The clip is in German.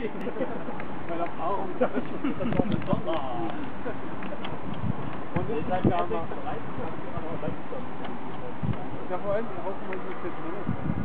Weil Erfahrung ist, das war ein Sommer. Und das ist ja mal. Ja, vor allem, die Hausmann ist jetzt